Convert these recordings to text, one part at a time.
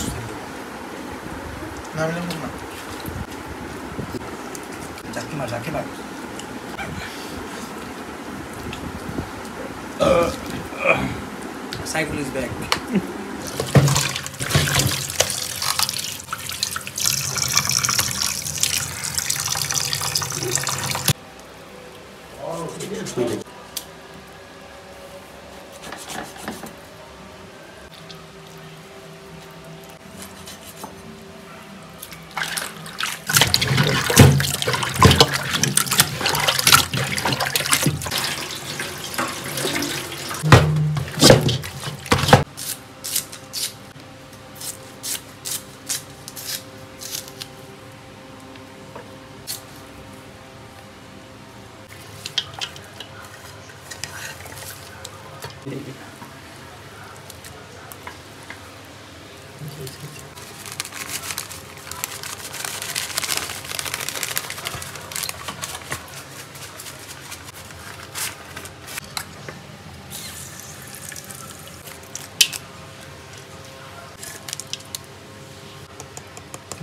রুটি রাখছো নামলে না যাকে মার যাকে মার সাইফুল ইজ ব্যাক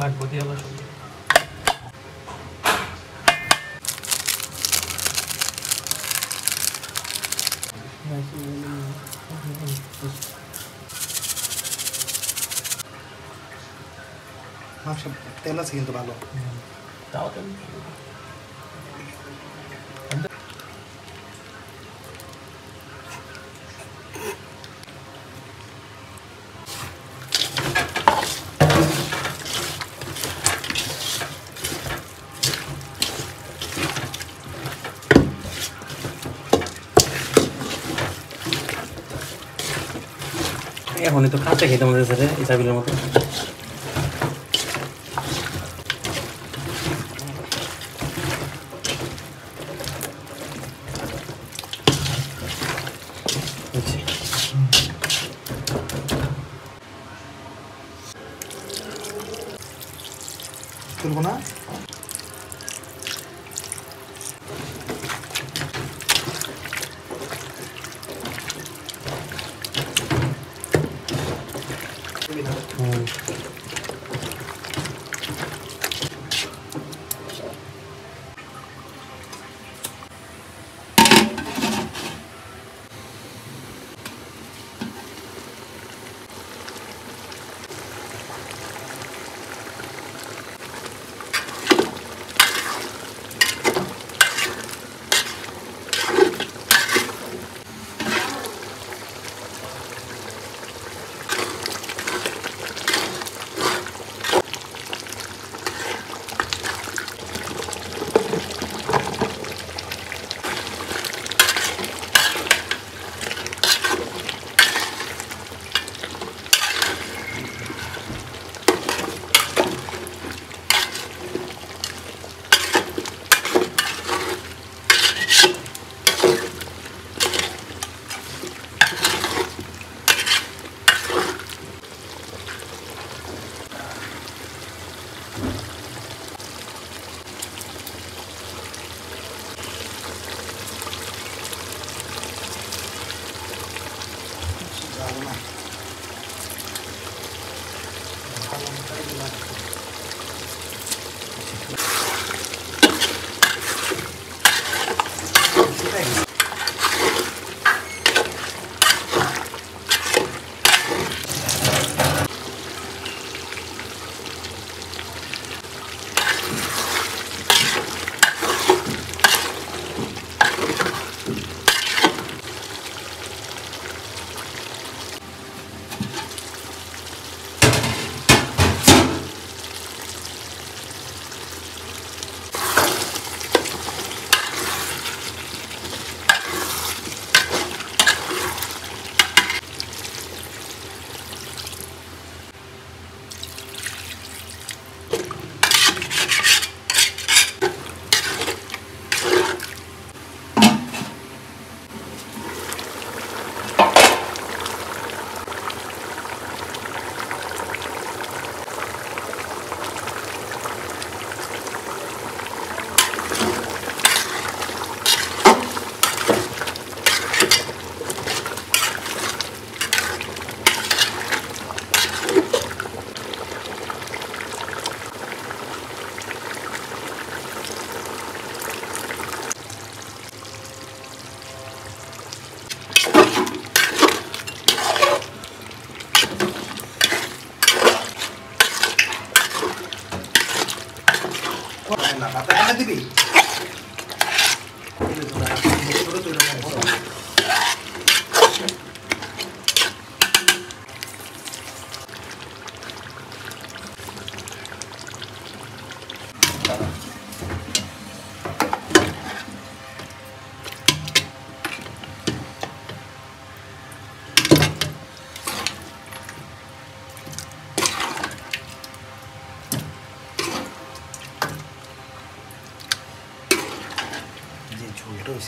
লাগবো দিয়ে আবার সবজি মাংস তেল আছে কিন্তু ভালো তাও তো এখনই তো কাঁচা খেতে মনে হচ্ছে রে ইসাবিলের মতো। হুম।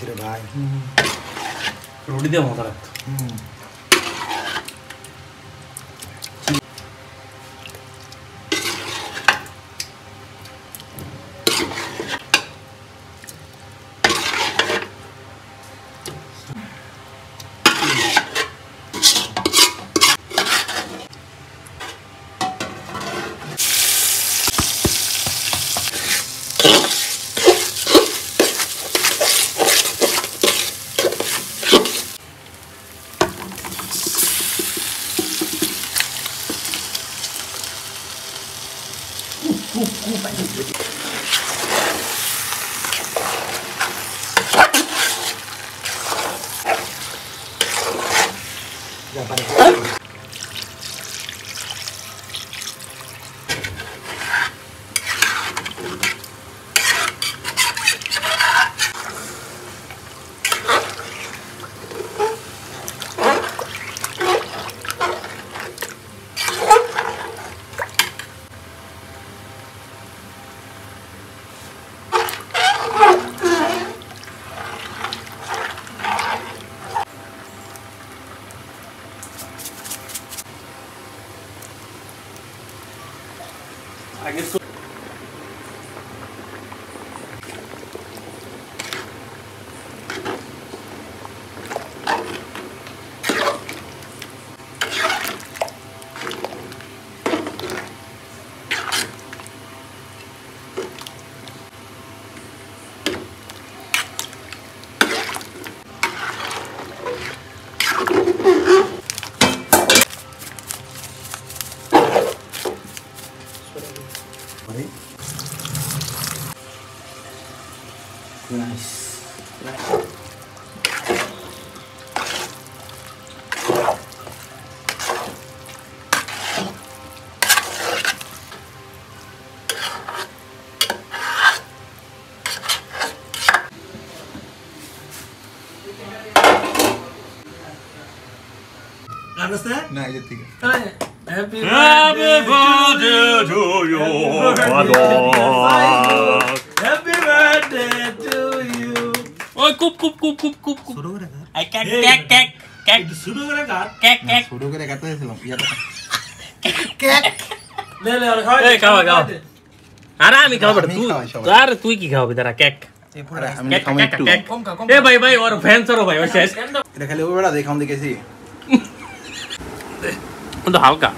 ঝোলটা হয়েছে রে ভাই রুটি দিয়ে মতো রাখতো হুম যা পারে আগে মানে নাইস না এই যে থেকে happy Happy birthday to you, happy birthday to you ওই কুপ কুপ কুপ কুপ কুপ কুপ ছোট করে কাট আই কেক কেক কেক কেক একটু শুরু করে কাট কেক কেক ছোট করে কাটতে দিয়েছিলাম ইয়াটা লে লে ওরা খাওয়া এই, খাওয়া, খাওয়া। আরে আমি খাব আমি তুই খাওয়াই সবাই। আরে তুই কি খাওয়াবি দাঁড়া কেক আরে আমি কেক খাম কেক একটু কেক কম খা কম এ ভাই ভাই ওর ফ্যান সরো কিন্তু হালকা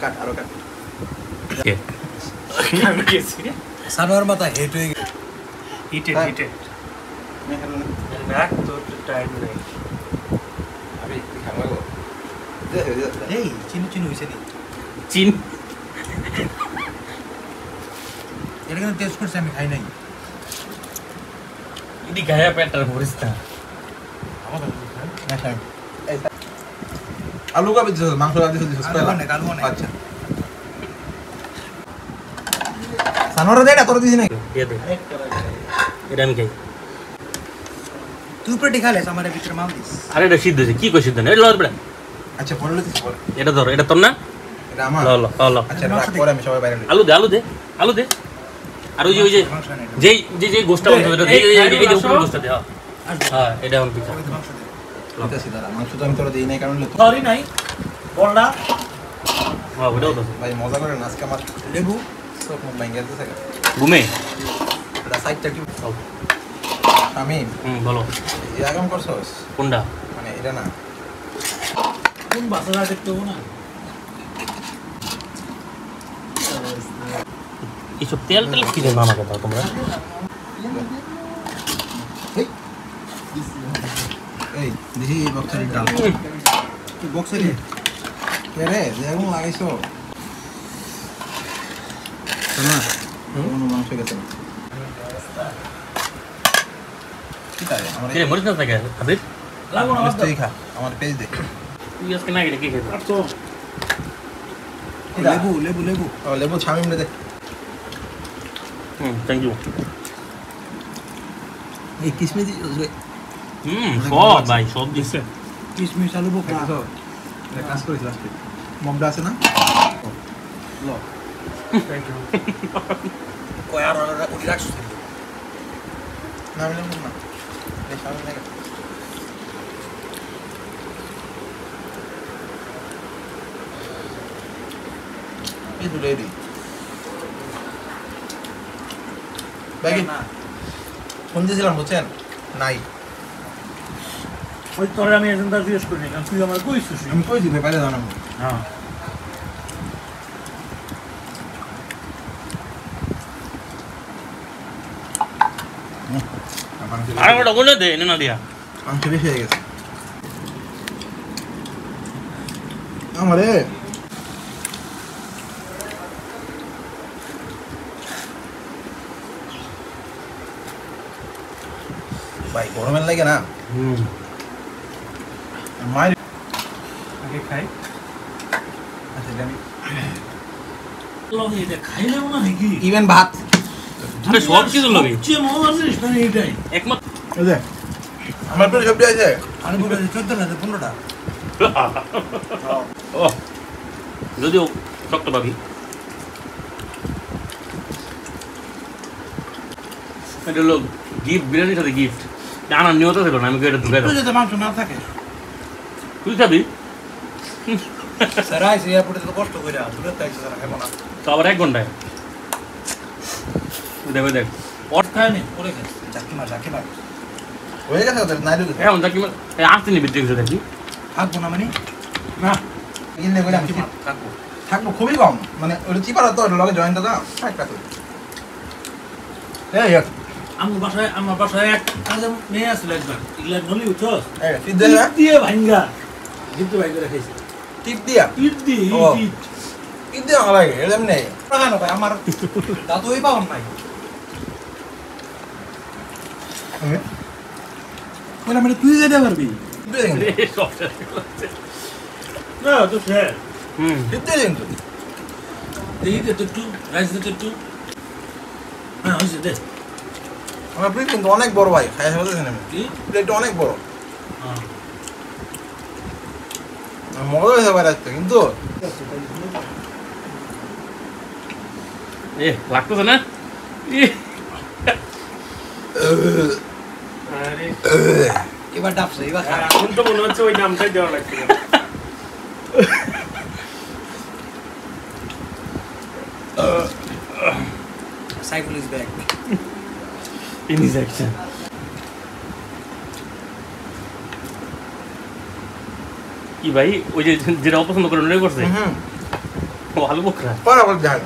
কাট আরো কাট ওকে আমি গেছি সানোয়ার মাথা হিট হয়ে গেছে হিটেড হিটেড রাখ তোর টাইম নেই আমি খাবো এই চিনু চিনু হইছে নি চিন এটা কিন্তু টেস্ট করছি আমি খাই নাই ইডি গায়া পেটার ভরিস না আমার না খাই আলু কবে দিছ? মাংস আদি দিছ? পেলা আলু আলু আচ্ছা। সানোর দে না তোর দিছ না দে দে। এটা আমি খাই। তুই পুরো পেটে খালেস আমারে ভিতরে মাল দিছ আরে এটা সিদ্ধ হইছে কি কই সিদ্ধ না এটা লর বড় আচ্ছা পড়লে দিছ পড় এটা ধর এটা তোর না? এটা আমার? ল ল ল আচ্ছা রাখ পরে আমি সবাই বাইরে আলু দে আলু দে আলু দে। আর ওই যে ওই যে যেই যে যে গোস্তা বন্ধ এটা এই যে এই যে গোস্তা দে হ্যাঁ। হ্যাঁ এটা অন পিছা দিতেছি দাঁড়া মাংস তো আমি তোরা দিই নাই কারণ সরি নাই। বলডা। হ্যাঁ ওটাও তো ভাই মজা করে না আজকে আমার লেবু সব মুখ ভাঙ্গে ঘুমে? এটা সাইডটা কি আমি হুম বলো। আগাম করছস? কোনটা মানে এটা না। কোন বাসাটা দেখতে না? এইসব তেল তেল কি আমাকে দাও তোমরা এই দেখি এই বক্সের ডাল। তুই কে রে লাগাইছো না কোনো মাংস গেছে না। আমার পেজ লেবু লেবু লেবু। লেবু ছামিম দে হুম থ্যাংক ইউ এই কিসমিস হুম সব ভাই সব দিচ্ছে কিসমিস আলু কাজ করেছি লাস্টে মমটা আছে না কয় আর না আমি লেবু না এই ছামিম লাগে এই দুটো এদি ব্যাগে ফোন দিয়েছিলাম বুঝছেন নাই ওই তোরে আমি একজন তার জিজ্ঞেস করিনি কারণ তুই আমার কইছিস আমি কই দিবে বাইরে জানাব হ্যাঁ। আর ওটা বলে দে না দিয়া। মাংস বেশি হয়ে গেছে। আমারে? ভাই গরমের লাগে না। হুম। মায়ের আগে খাই। আচ্ছা আমি ইভেন ভাত। সব কিছু একমাত্র আমার পেটে সবজি আছে। আর বলে চোদ্দ না পনেরোটা। যদিও শক্ত পাবি এটা হলো গিফট বিরিয়ানির সাথে গিফট আনার নিয়ত ছিল না আমি এটা ঢুকে দেবো? মাংস না থাকে। তুই আইসি কষ্ট করে আবার এক ঘন্টায়? দেখ দেখ। ওর খায়নি পরে খাই চাকি মার চাকি মার। হয়ে গেছে ওদের নাই ঢুকে এখন দেখি আসতে নিবি দেখছ দেখি থাকব না মানে? না। কিনে বলে আমি থাকব। থাকব খুবই কম। মানে ওটা চিপারা তো লগে জয়েন্ট দাদা? একটা তো এই এক। আমার বাসায় আমার বাসায় এক মেয়ে আসলে একবার ইগলা নলি দে দিয়ে ভাঙ্গা কিন্তু ভাই করে খাইছে। টিপ দিয়া? ইট দি টিপ। দিয়া লাগে নেই। কেন ভাই আমার দাদু ওই পাওয়ার নাই। বলে মানে তুই যেতে পারবি? টিপ দিয়া কিন্তু না তো স্যার হুম। টিপ দিয়া কিন্তু দেখি দে তো একটু রাইস দে একটু হ্যাঁ হয়েছে দে। আমার প্লেট কিন্তু অনেক বড় ভাই খাই প্লেটটা অনেক বড়। হ্যাঁ। মজা হয়েছে বাইরে আসতে কিন্তু এ লাগতেছে না ই এবার ডাবছে এবার এখন তো মনে হচ্ছে ওই নামটাই দেওয়া লাগছে সাইকেল ইজ ব্যাক ইনজেকশন কি ভাই ওই যে যেটা অপছন্দ করে ওটাই করছে? আলু বকরা? পরে আবার যাই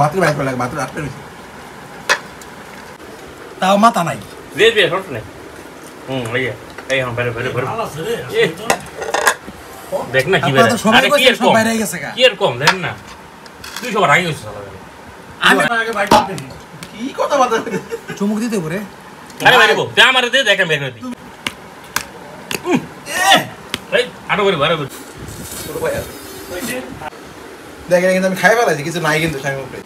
বাথরুম বাইক করে লাগে রয়েছে। তাও মাথা নাই। দে দে শর্ট নে হুম এই যে, এই হ্যাঁ বাইরে বাইরে বাইরে। ভালো আছে রে এ। দেখ না কি সবাই আরে কি এর কম কি এর কম দেখ না। তুই সবার আগে। আমি আগে কি কথা চুমুক দিতে পারে আরে বাইরে গো তুই আমার দে দেখ আমি বের করে দিই। এই, আরও করে বাইরে করে। দেখ এটা কিন্তু আমি খাই ফেলাইছি, কিছু নাই কিন্তু স্বামী উপরে